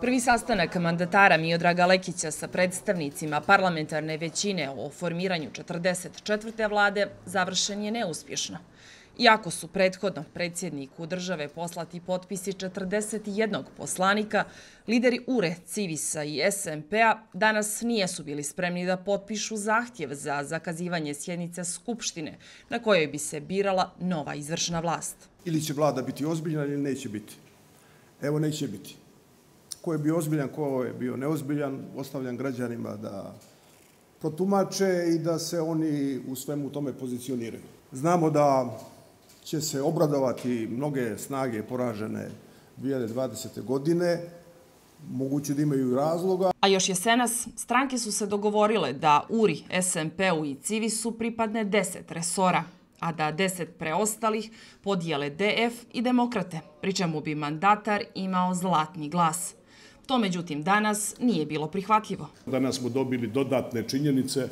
Prvi sastanak mandatara Miodraga Lekića sa predstavnicima parlamentarne većine o formiranju 44. vlade završen je neuspješno. Iako su prethodno predsjedniku države poslati potpisi 41 poslanika, lideri URE, Civisa i SMP-a danas nijesu bili spremni da potpišu zahtjev za zakazivanje sjednice Skupštine na kojoj bi se birala nova izvršna vlast. Ili će vlada biti ozbiljna ili neće biti. Evo neće biti ko je bio ozbiljan, ko je bio neozbiljan, ostavljam građanima da protumače i da se oni u svemu tome pozicioniraju. Znamo da će se obradovati mnoge snage poražene 2020. godine, moguće da imaju razloga. A još jesenas, stranke su se dogovorile da URI, SMP-u i CIVIS-u pripadne deset resora, a da deset preostalih podijele DF i demokrate, pričemu bi mandatar imao zlatni glas. To međutim danas nije bilo prihvatljivo. Danas smo dobili dodatne činjenice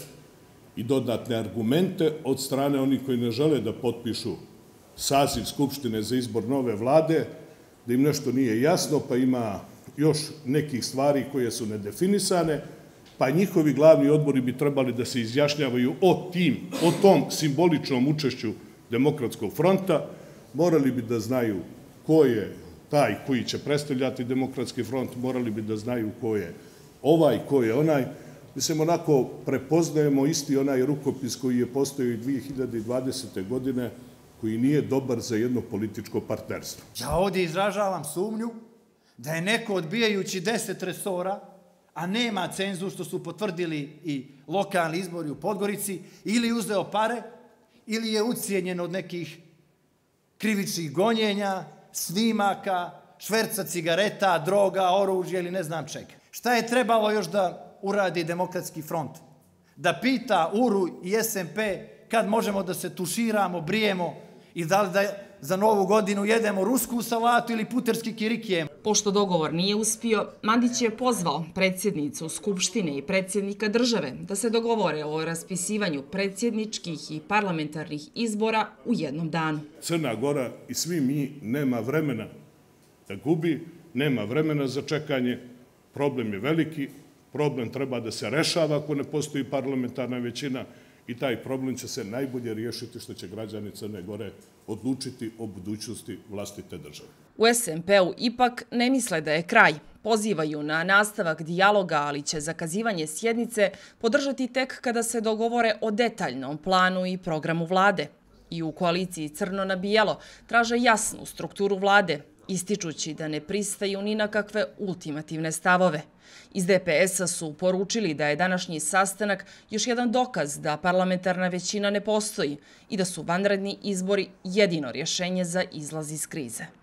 i dodatne argumente od strane onih koji ne žele da potpišu saziv Skupštine za izbor nove vlade, da im nešto nije jasno, pa ima još nekih stvari koje su nedefinisane, pa njihovi glavni odbori bi trebali da se izjašnjavaju o tim, o tom simboličnom učešću Demokratskog fronta, morali bi da znaju ko je taj koji će predstavljati demokratski front, morali bi da znaju ko je ovaj, ko je onaj. Mislim, onako prepoznajemo isti onaj rukopis koji je postojao i 2020. godine, koji nije dobar za jedno političko partnerstvo. Ja ovdje izražavam sumnju da je neko odbijajući deset resora, a nema cenzu što su potvrdili i lokalni izbori u Podgorici, ili uzeo pare, ili je ucijenjen od nekih krivičnih gonjenja, snimaka, šverca cigareta, droga, oružja ili ne znam čega. Šta je trebalo još da uradi demokratski front? Da pita URU i SMP kad možemo da se tuširamo, brijemo i da li da za novu godinu jedemo rusku salatu ili puterski kirikijem. Pošto dogovor nije uspio, Mandić je pozvao predsjednicu Skupštine i predsjednika države da se dogovore o raspisivanju predsjedničkih i parlamentarnih izbora u jednom danu. Crna Gora i svi mi nema vremena da gubi, nema vremena za čekanje, problem je veliki, problem treba da se rešava ako ne postoji parlamentarna većina i taj problem će se najbolje riješiti što će građani Crne Gore odlučiti o budućnosti vlastite države. U SMP-u ipak ne misle da je kraj. Pozivaju na nastavak dijaloga, ali će zakazivanje sjednice podržati tek kada se dogovore o detaljnom planu i programu vlade. I u koaliciji Crno na bijelo traže jasnu strukturu vlade, ističući da ne pristaju ni na kakve ultimativne stavove. Iz DPS-a su poručili da je današnji sastanak još jedan dokaz da parlamentarna većina ne postoji i da su vanredni izbori jedino rješenje za izlaz iz krize.